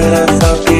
coração